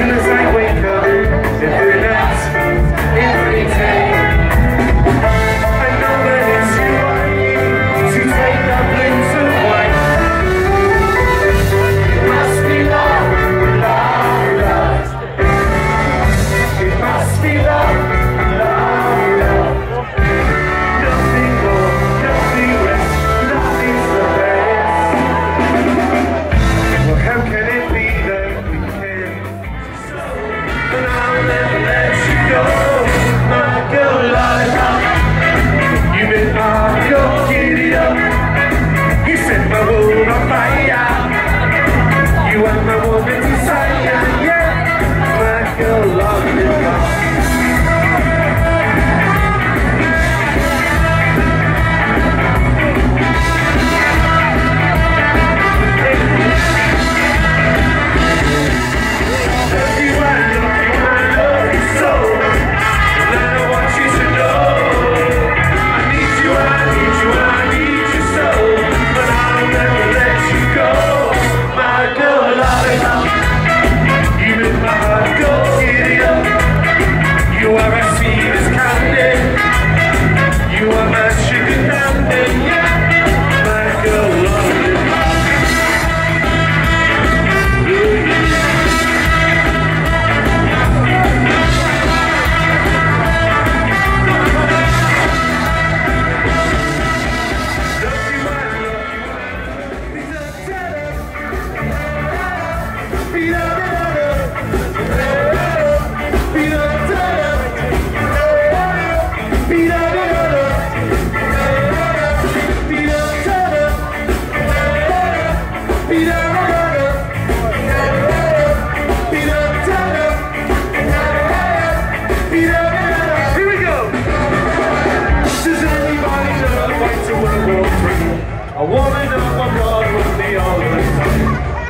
Sing the same. Carolina.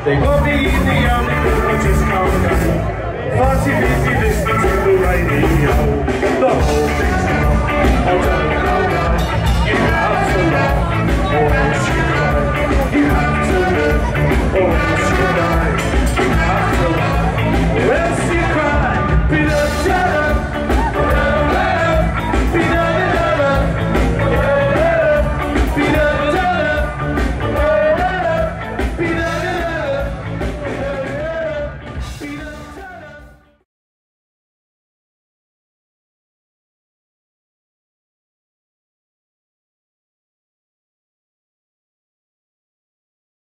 They won't be in the army, they'll just come down. Far busy listening to the.